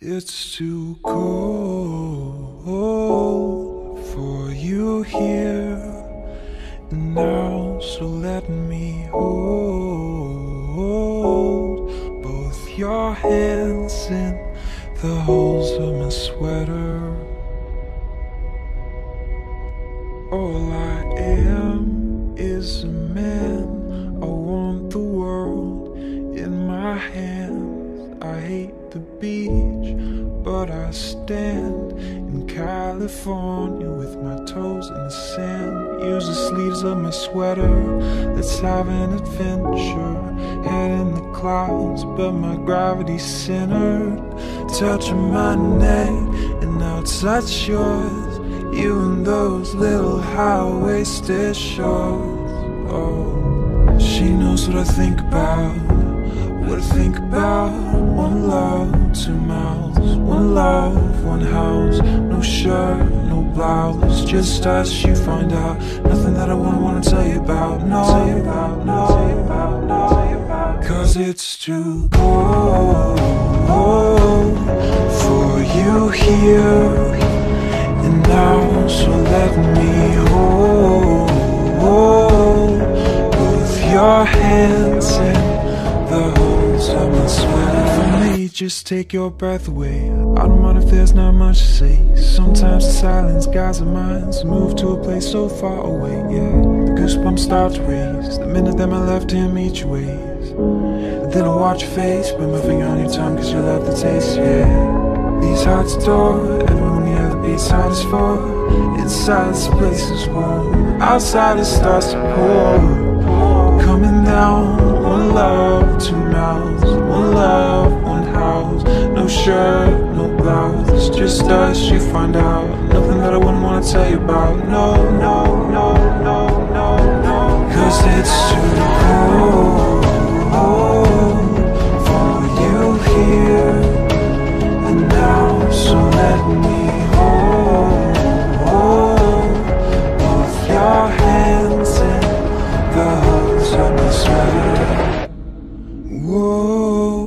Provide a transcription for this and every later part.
It's too cold for you here now, so let me hold both your hands in the holes of my sweater. All I am is a man. The beach, but I stand in California with my toes in the sand. Use the sleeves of my sweater. Let's have an adventure. Head in the clouds, but my gravity's centered. Touching my neck, and now it's touch yours. You and those little high-waisted shorts. Oh, she knows what I think about. What I think about One love, two mouths One love, one house No shirt, no blouse Just us, you find out. Nothing that I wouldn't wanna tell you about No, tell you about, no, tell you about, no, tell you about Cause it's too cold For you here And now, so let me hold Both your hands in just take your breath away. I don't mind if there's not much to say. Sometimes the silence guides our minds. Move to a place so far away, yeah. The goosebumps start to raise The minute that my left hand meets your ways And then I watch your face Put my finger on your tongue cause you love the taste, yeah. These hearts adore Everyone the other beats heart for. Inside this place is warm. Outside it starts to pour. Coming down One love, two mouths love, one house. No shirt, no blouse. It's Just us, you find out. Nothing that I wouldn't wanna tell you about. No, no, no, no, no, no. Cause it's too Whoa,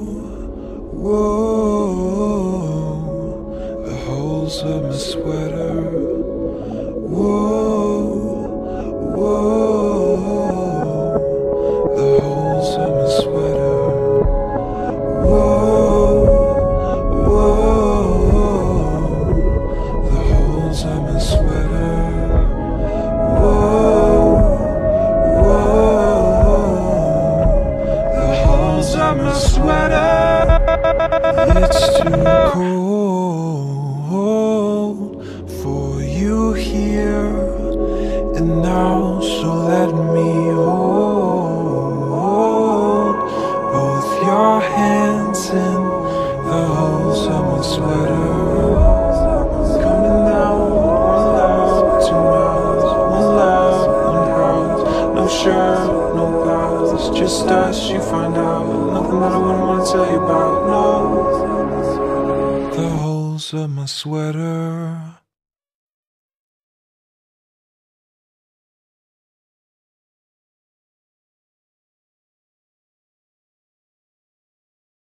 whoa The holes of my sweater no no blouse, just us. You find out nothing that I wouldn't want to tell you about. No, the holes of my sweater.